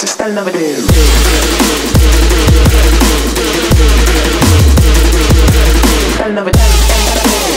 just another day. Another day.